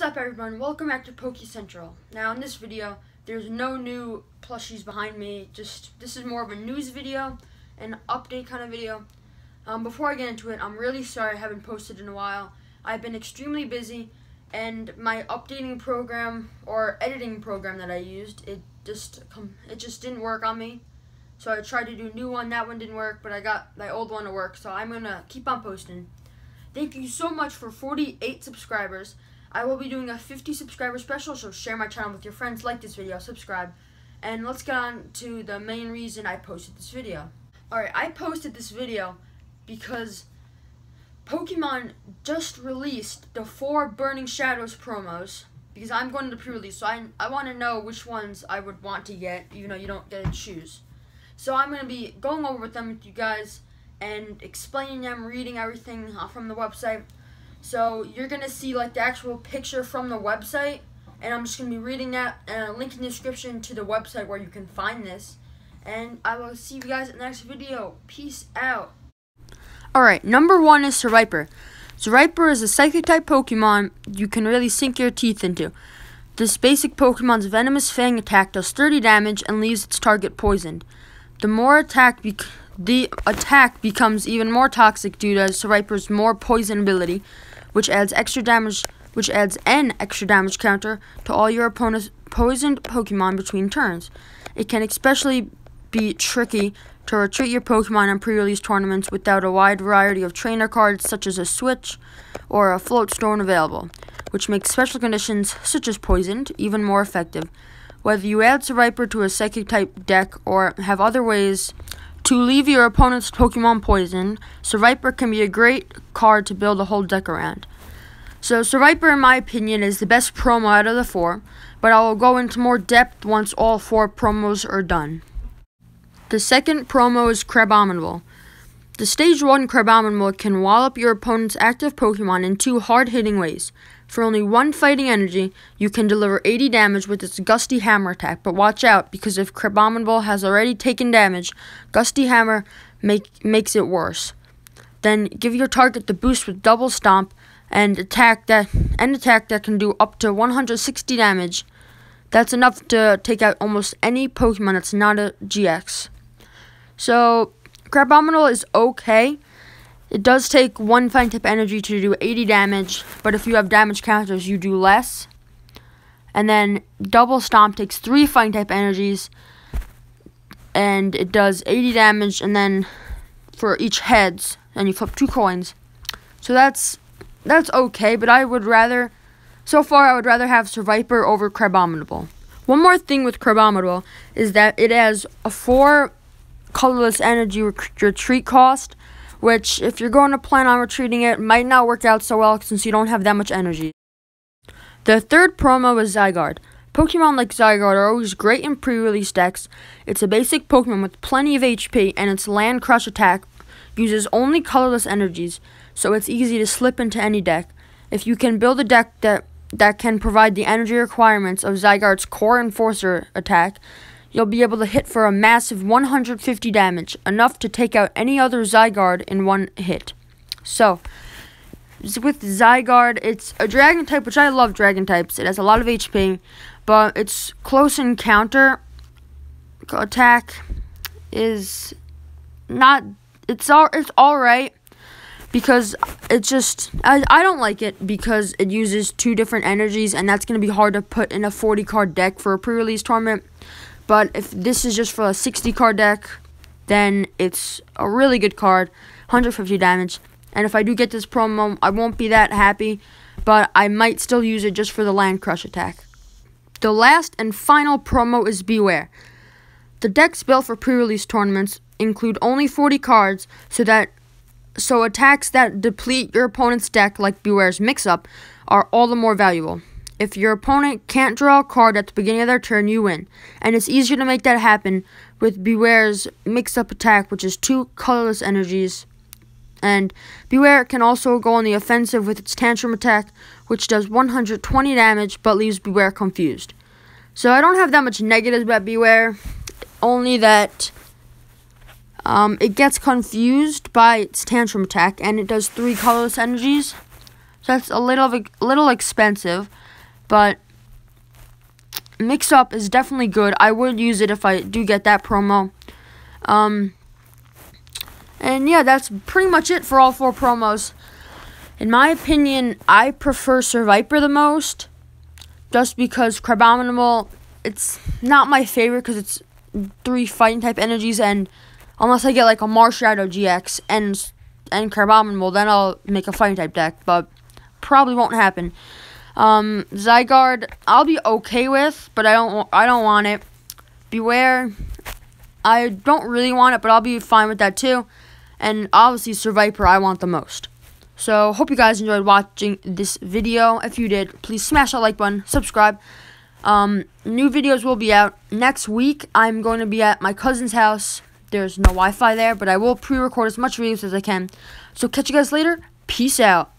What's up everyone, welcome back to Poke Central. Now in this video, there's no new plushies behind me, just this is more of a news video, an update kind of video. Um, before I get into it, I'm really sorry I haven't posted in a while. I've been extremely busy and my updating program or editing program that I used, it just it just didn't work on me. So I tried to do a new one, that one didn't work, but I got my old one to work, so I'm gonna keep on posting. Thank you so much for 48 subscribers. I will be doing a 50 subscriber special, so share my channel with your friends, like this video, subscribe. And let's get on to the main reason I posted this video. Alright, I posted this video because Pokemon just released the four Burning Shadows promos because I'm going to pre-release, so I, I want to know which ones I would want to get, even though you don't get to choose. So I'm going to be going over with them with you guys and explaining them, reading everything uh, from the website. So you're going to see like the actual picture from the website, and I'm just going to be reading that and link in the description to the website where you can find this. And I will see you guys in the next video. Peace out. Alright, number one is Seviper. Seviper is a psychic type Pokemon you can really sink your teeth into. This basic Pokemon's venomous fang attack does 30 damage and leaves its target poisoned. The more attack the attack becomes even more toxic due to Seviper's more poison ability, which adds extra damage which adds an extra damage counter to all your opponent's poisoned Pokemon between turns. It can especially be tricky to retreat your Pokemon in pre-release tournaments without a wide variety of trainer cards such as a Switch or a Float Stone available, which makes special conditions such as Poisoned even more effective. Whether you add Seviper to a Psychic type deck or have other ways to leave your opponent's Pokemon poisoned, Seviper can be a great card to build a whole deck around. So Seviper, in my opinion, is the best promo out of the four, but I will go into more depth once all four promos are done. The second promo is Crabominable. The Stage 1 Crabominable can wallop your opponent's active Pokemon in two hard-hitting ways. For only one fighting energy, you can deliver 80 damage with its Gusty Hammer attack, but watch out, because if Crabominable has already taken damage, Gusty Hammer make, makes it worse. Then give your target the boost with Double Stomp and attack that and attack that can do up to 160 damage. That's enough to take out almost any Pokemon that's not a GX. So, Crabominable is okay. It does take one fighting type energy to do 80 damage, but if you have damage counters, you do less. And then Double Stomp takes three fighting type energies, and it does 80 damage, and then for each heads, and you flip two coins. So that's that's okay, but I would rather, so far, I would rather have Seviper over Crabominable. One more thing with Crabominable is that it has a four colorless energy retreat cost, which, if you're going to plan on retreating it, might not work out so well since you don't have that much energy. The third promo is Zygarde. Pokemon like Zygarde are always great in pre-release decks. It's a basic Pokemon with plenty of HP, and its Land Crush attack uses only colorless energies, so it's easy to slip into any deck. If you can build a deck that that can provide the energy requirements of Zygarde's Core Enforcer attack, you'll be able to hit for a massive 150 damage, enough to take out any other Zygarde in one hit. So, with Zygarde, it's a dragon type, which I love dragon types. It has a lot of HP, but its Core Enforcer attack is not it's all it's all right because it's just I, I don't like it because it uses two different energies and that's going to be hard to put in a 40 card deck for a pre-release tournament but if this is just for a 60 card deck, then it's a really good card, 150 damage. And if I do get this promo, I won't be that happy, but I might still use it just for the Land Crush attack. The last and final promo is Bewear. The decks built for pre-release tournaments include only 40 cards, so that so attacks that deplete your opponent's deck, like Bewear's Mix-Up, are all the more valuable. If your opponent can't draw a card at the beginning of their turn, you win. And it's easier to make that happen with Bewear's mixed up Attack, which is two colorless energies. And Bewear can also go on the offensive with its Tantrum Attack, which does 120 damage but leaves Bewear confused. So I don't have that much negatives about Bewear, only that um, it gets confused by its Tantrum Attack, and it does three colorless energies. So that's a little, a little expensive. But mix up is definitely good. I would use it if I do get that promo. Um, and yeah, that's pretty much it for all four promos. In my opinion, I prefer Seviper the most, just because Crabominable, it's not my favorite because it's three fighting type energies, and unless I get like a Marshadow GX and and Crabominable, then I'll make a fighting type deck, but probably won't happen. Um, Zygarde, I'll be okay with, but I don't I don't want it. Bewear, I don't really want it, but I'll be fine with that too. And obviously, Seviper, I want the most. So, hope you guys enjoyed watching this video. If you did, please smash that like button, subscribe. Um, new videos will be out next week. I'm going to be at my cousin's house. There's no Wi-Fi there, but I will pre-record as much videos as I can. So, catch you guys later. Peace out.